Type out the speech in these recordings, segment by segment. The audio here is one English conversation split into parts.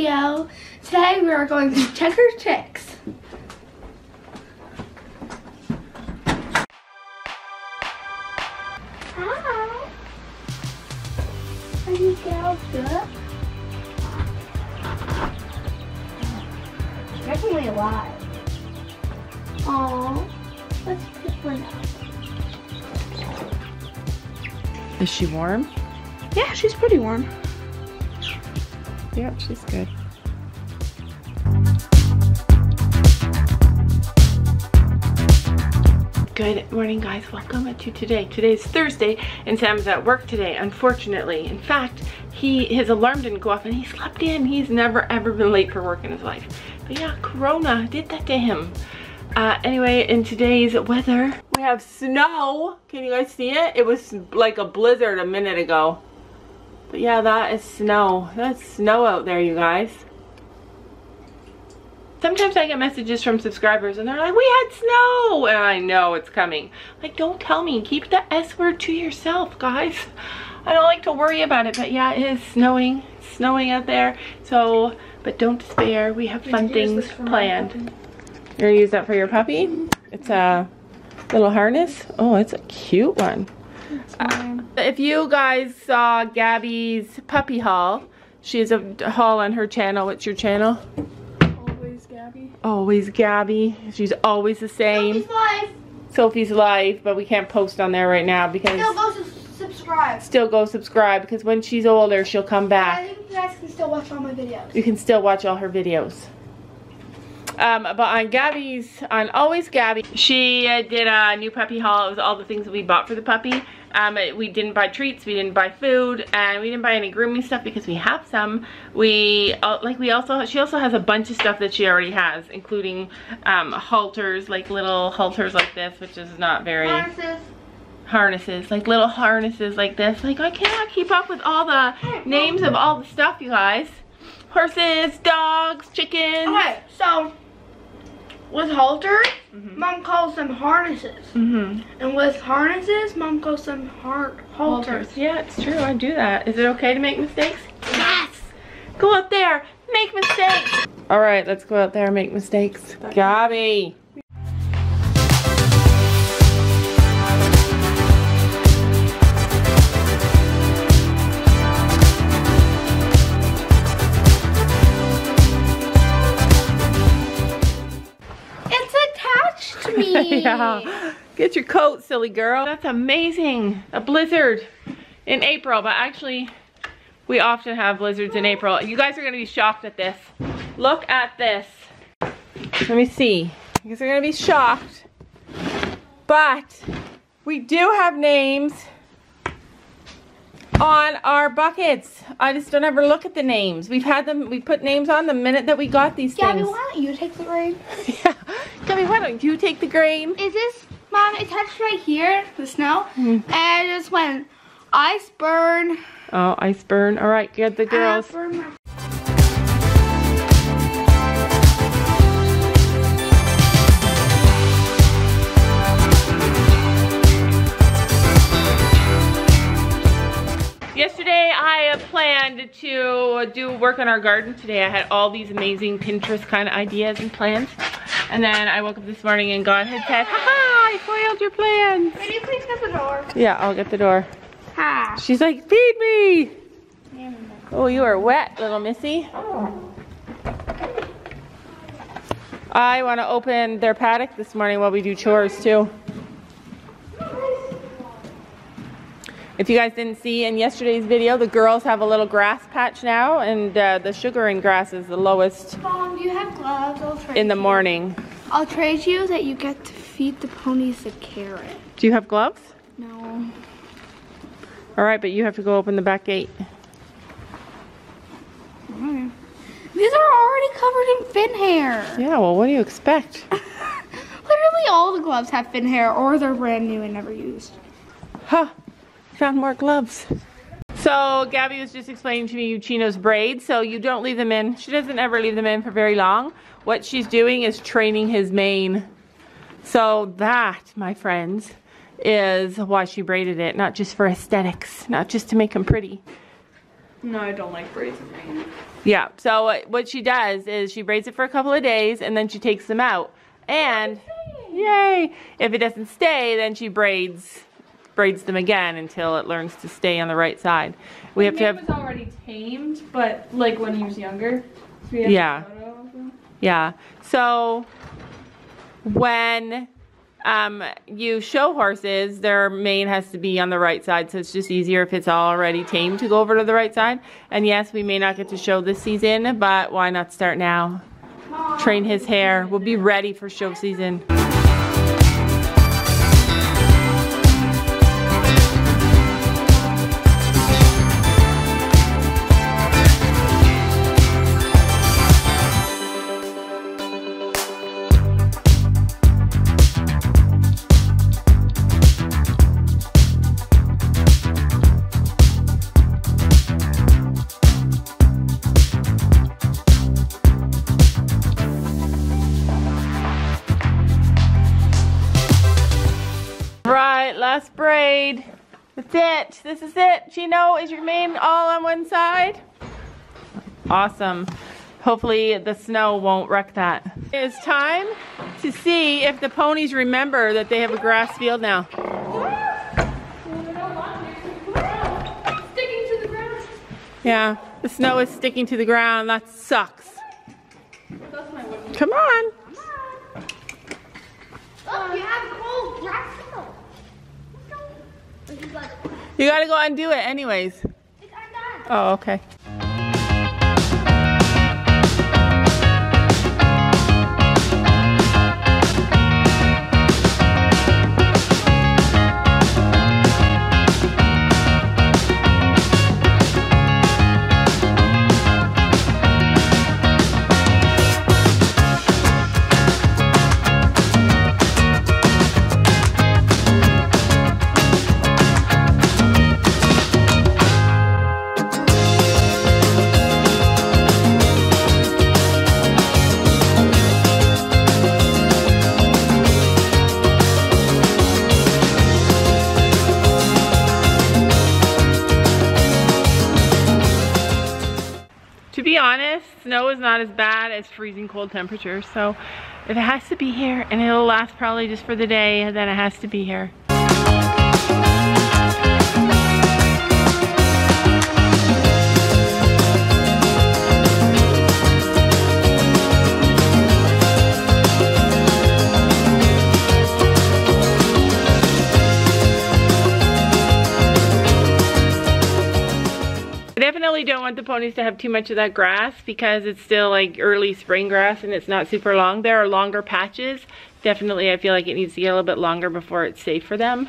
video. Today we are going to Checker Chicks. Hi. Are you girls good? Definitely alive. Aww. Let's pick one up. Is she warm? Yeah, she's pretty warm. Yep, she's good. Good morning guys, welcome to today. Today's Thursday and Sam's at work today, unfortunately. In fact, he his alarm didn't go off and he slept in. He's never ever been late for work in his life. But yeah, Corona did that to him. Uh, anyway, in today's weather, we have snow. Can you guys see it? It was like a blizzard a minute ago. But yeah, that is snow. That's snow out there, you guys. Sometimes I get messages from subscribers and they're like, we had snow! And I know it's coming. Like, don't tell me. Keep the S word to yourself, guys. I don't like to worry about it, but yeah, it is snowing. It's snowing out there. So, but don't despair. We have fun things planned. You're gonna use that for your puppy? It's a little harness. Oh, it's a cute one. Uh, if you guys saw Gabby's puppy haul, she has a haul on her channel. What's your channel? Always Gabby. She's always the same. Sophie's life. Sophie's life, but we can't post on there right now because Still go su- subscribe. still go subscribe because when she's older, she'll come I back. think you guys can still watch all my videos. You can still watch all her videos. Um, but on Gabby's, on Always Gabby, she uh, did a new puppy haul. It was all the things that we bought for the puppy. Um, we didn't buy treats, we didn't buy food, and we didn't buy any grooming stuff because we have some. We, like we also, she also has a bunch of stuff that she already has, including um, halters, like little halters like this, which is not very Harnesses. harnesses, like little harnesses like this. Like I cannot keep up with all the names of all the stuff, you guys. Horses, dogs, chickens. Okay, so with halters, Mhm. mom calls them harnesses. Mm-hmm. And with harnesses, mom calls them har- halters. Yeah, it's true. I do that. Is it okay to make mistakes? Yes! Go out there, make mistakes. All right, let's go out there and make mistakes. Gabby. Yeah. Get your coat, silly girl. That's amazing. A blizzard in April, but actually, we often have blizzards in April. You guys are gonna be shocked at this. Look at this. Let me see. You guys are gonna be shocked. But we do have names on our buckets. I just don't ever look at the names. We've had them, we put names on the minute that we got these Gabby, things. why don't you take the grain? Yeah. Gabby, why don't you take the grain? Is this, mom, it touched right here, the snow, Mhm. and it just went ice burn. Oh, ice burn. All right, get the girls. I planned to do work on our garden. Today, I had all these amazing Pinterest kind of ideas and plans. And then I woke up this morning and God had said, ha I foiled your plans. Can you please get the door? Yeah, I'll get the door. Ha. She's like, feed me. Oh, you are wet, little missy. I want to open their paddock this morning while we do chores too. If you guys didn't see in yesterday's video, the girls have a little grass patch now and uh, the sugaring grass is the lowest Mom, do you have gloves? I'll trade in the you. morning. I'll trade you that you get to feed the ponies the carrot. Do you have gloves? No. All right, but you have to go open the back gate. These are already covered in fin hair. Yeah, well, what do you expect? Literally all the gloves have fin hair or they're brand new and never used. Huh, found more gloves. So Gabby was just explaining to me Chino's braids. So you don't leave them in. She doesn't ever leave them in for very long. What she's doing is training his mane. So that, my friends, is why she braided it. Not just for aesthetics. Not just to make him pretty. No, I don't like braids in rain. Yeah, so what she does is she braids it for a couple of days and then she takes them out. And yay! If it doesn't stay, then she braids braids them again until it learns to stay on the right side. We have to have was already tamed, but like when he was younger. So we have a Yeah. photo of him. Yeah. So when um, you show horses, their mane has to be on the right side. So it's just easier if it's already tamed to go over to the right side. And yes, we may not get to show this season, but why not start now? Train his hair. We'll be ready for show season. Last braid. That's it. This is it. Chino, is your mane all on one side? Awesome. Hopefully the snow won't wreck that. It's time to see if the ponies remember that they have a grass field now. Sticking to the ground. Yeah, the snow is sticking to the ground. That sucks. My wooden. Come on you have cold grass field. Let's go. He's like, You gotta go undo it anyways. Oh, okay. Snow is not as bad as freezing cold temperatures. So if it has to be here and it'll last probably just for the day, then it has to be here. Want the ponies to have too much of that grass because it's still like early spring grass and it's not super long. There are longer patches. Definitely I feel like it needs to get a little bit longer before it's safe for them.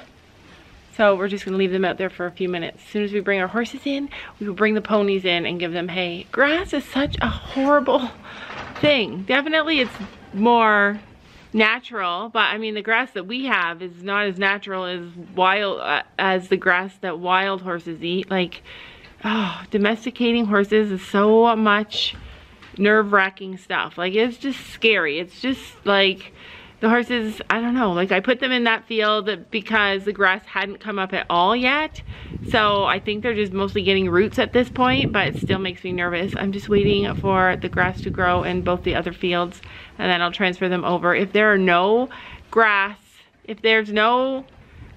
So we're just gonna leave them out there for a few minutes. As soon as we bring our horses in, we will bring the ponies in and give them hay. Grass is such a horrible thing. Definitely it's more natural, but I mean the grass that we have is not as natural as wild uh, as the grass that wild horses eat. Like, oh, domesticating horses is so much nerve-wracking stuff. Like it's just scary. It's just like the horses, I don't know, like I put them in that field because the grass hadn't come up at all yet. So I think they're just mostly getting roots at this point, but it still makes me nervous. I'm just waiting for the grass to grow in both the other fields and then I'll transfer them over. If there are no grass, if there's no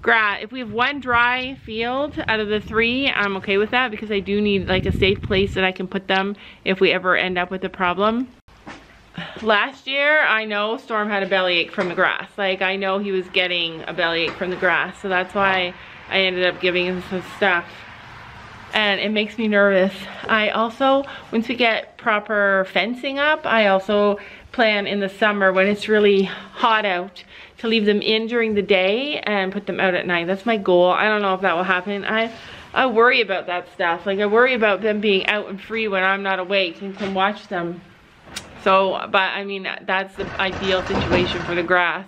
grass, if we have one dry field out of the three, I'm okay with that because I do need like a safe place that I can put them if we ever end up with a problem. Last year, I know Storm had a bellyache from the grass. Like, I know he was getting a bellyache from the grass. So that's why I ended up giving him some stuff. And it makes me nervous. I also, once we get proper fencing up, I also plan in the summer when it's really hot out to leave them in during the day and put them out at night. That's my goal. I don't know if that will happen. I I worry about that stuff. Like I worry about them being out and free when I'm not awake and can watch them. So, but I mean, that's the ideal situation for the grass.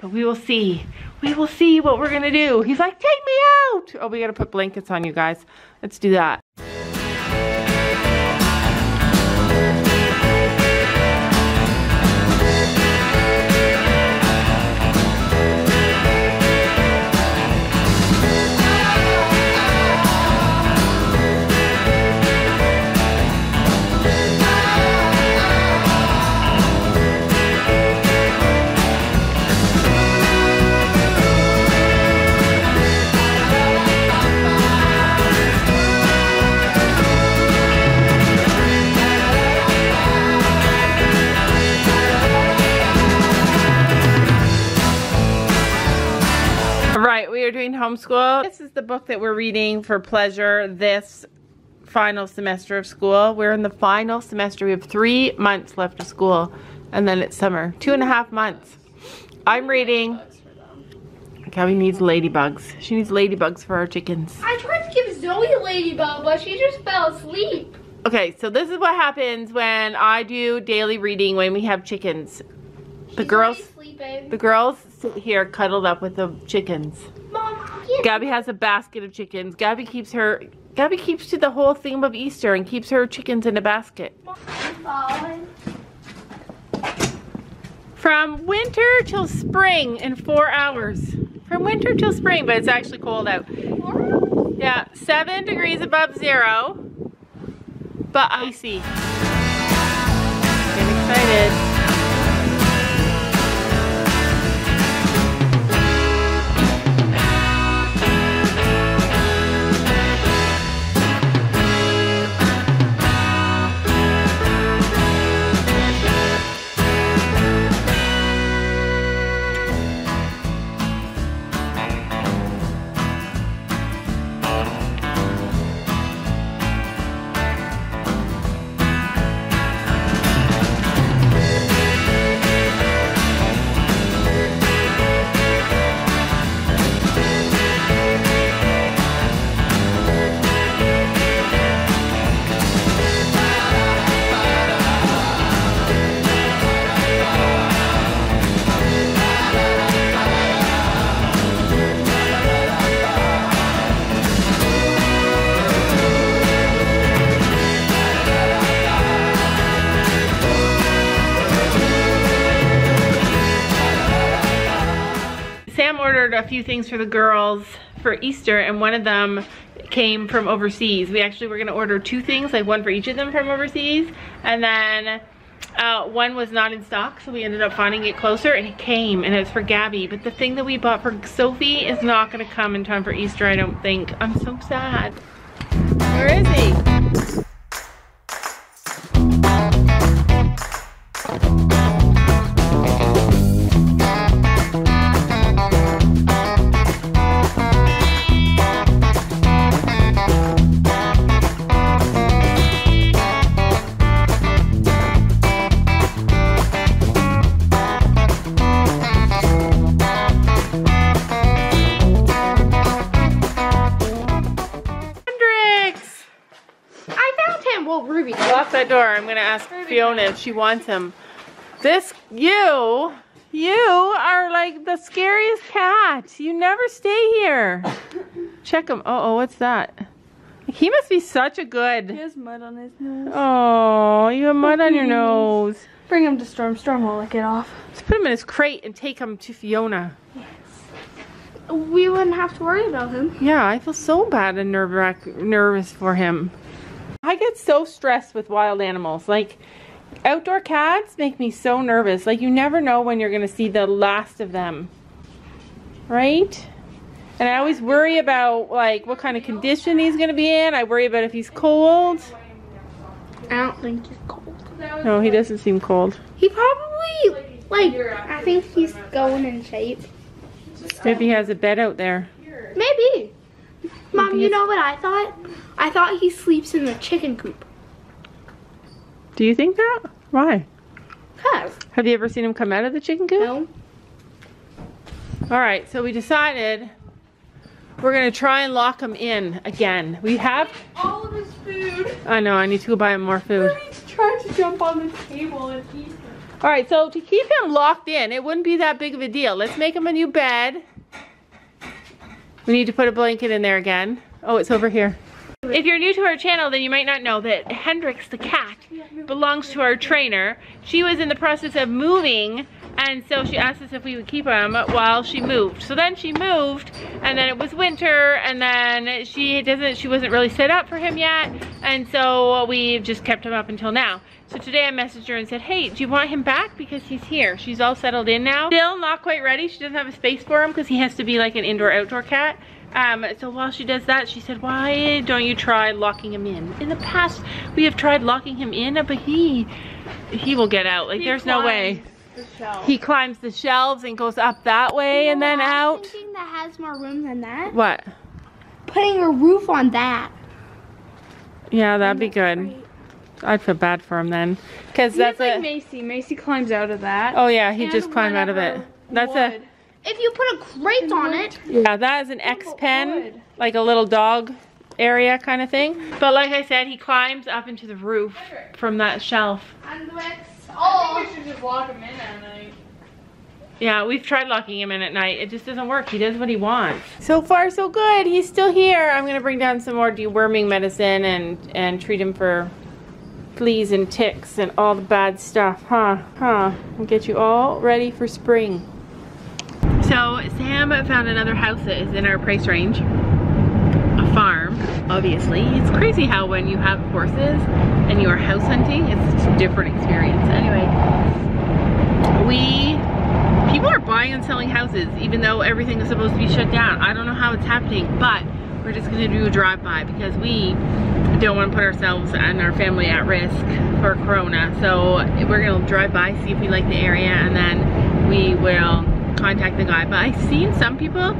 But we will see. We will see what we're gonna do. He's like, take me out. Oh, we gotta put blankets on you guys. Let's do that. Homeschool. This is the book that we're reading for pleasure this final semester of school. We're in the final semester. We have three months left of school and then it's summer. Two and a half months. I'm reading. Gabby needs ladybugs. She needs ladybugs for our chickens. I tried to give Zoe a ladybug, but she just fell asleep. Okay, so this is what happens when I do daily reading when we have chickens. The She's girls, already sleeping. the girls sit here cuddled up with the chickens. Mom, get Gabby has a basket of chickens. Gabby keeps her, Gabby keeps to the whole theme of Easter and keeps her chickens in a basket. From winter till spring in four hours. From winter till spring, but it's actually cold out. Yeah, seven degrees above zero, but icy. Get excited. Things for the girls for Easter and one of them came from overseas. We actually were gonna order two things, like one for each of them from overseas. And then uh, one was not in stock, so we ended up finding it closer and it came and it's for Gabby. But the thing that we bought for Sophie is not gonna come in time for Easter, I don't think. I'm so sad. Where is he? Lock that door. I'm gonna ask Fiona if she wants him. This, you, you are like the scariest cat. You never stay here. Check him. Uh oh, what's that? He must be such a good. He has mud on his nose. Oh, you have mud on your nose. Bring him to Storm. Storm will lick it off. Let's put him in his crate and take him to Fiona. Yes. We wouldn't have to worry about him. Yeah, I feel so bad and nerve nervous for him. I get so stressed with wild animals. Like, outdoor cats make me so nervous. Like, you never know when you're going to see the last of them. Right? And I always worry about, like, what kind of condition he's going to be in. I worry about if he's cold. I don't think he's cold. No, he doesn't seem cold. He probably, like, I think he's going in shape. Maybe he has a bed out there. Maybe. Mom, you know what I thought? I thought he sleeps in the chicken coop. Do you think that? Why? Cause, Have you ever seen him come out of the chicken coop? no. All right, so we decided we're gonna try and lock him in again. We have, All of his food. I know, I need to go buy him more food. He's trying to jump on the table and eat it. All right, so to keep him locked in, it wouldn't be that big of a deal. Let's make him a new bed. We need to put a blanket in there again. Oh, it's over here. If you're new to our channel, then you might not know that Hendrix the cat belongs to our trainer. She was in the process of moving, and so she asked us if we would keep him while she moved. So then she moved, and then it was winter, and then she doesn't, she wasn't really set up for him yet, and so we've just kept him up until now. So today I messaged her and said, hey, do you want him back? Because he's here. She's all settled in now. Still not quite ready. She doesn't have a space for him because he has to be like an indoor-outdoor cat. Um, so while she does that, she said, why don't you try locking him in? In the past, we have tried locking him in, but he, he will get out. Like, He there's no way. He climbs the shelves and goes up that way and then out. Thinking that has more room than that. What? Putting a roof on that. Yeah, that'd be good. I'd feel bad for him then, because that's like a. Macy. Macy climbs out of that. Oh yeah, he just climbed out of it. That's a. If you put a crate on it, Yeah, that is an X pen, wood. like a little dog area kind of thing. But like I said, he climbs up into the roof from that shelf. And with I think we should just lock him in at night. Yeah, we've tried locking him in at night. It just doesn't work. He does what he wants. So far, so good. He's still here. I'm gonna bring down some more deworming medicine and and treat him for fleas and ticks and all the bad stuff. Huh? Huh? We'll get you all ready for spring. So Sam found another house that is in our price range. A farm, obviously. It's crazy how when you have horses and you are house hunting, it's such a different experience. Anyway, we people are buying and selling houses even though everything is supposed to be shut down. I don't know how it's happening, but we're just gonna do a drive-by because we don't want to put ourselves and our family at risk for corona. So we're gonna drive by, see if we like the area, and then we will contact the guy. But I've seen some people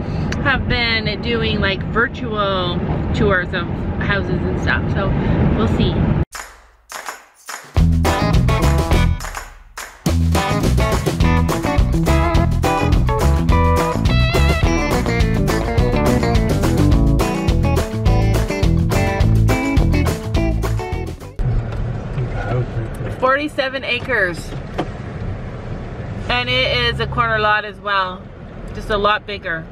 have been doing like virtual tours of houses and stuff. So we'll see. 47 acres. And it is a corner lot as well. Just a lot bigger.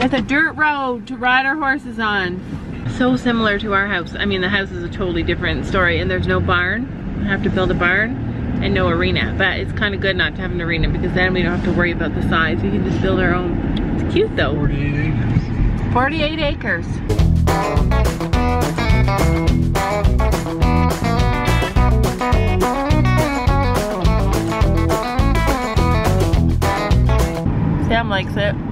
With a dirt road to ride our horses on. So similar to our house. I mean, the house is a totally different story and there's no barn. I have to build a barn and no arena. But it's kind of good not to have an arena because then we don't have to worry about the size. We can just build our own. It's cute though. 48 acres. 48 acres. Likes it.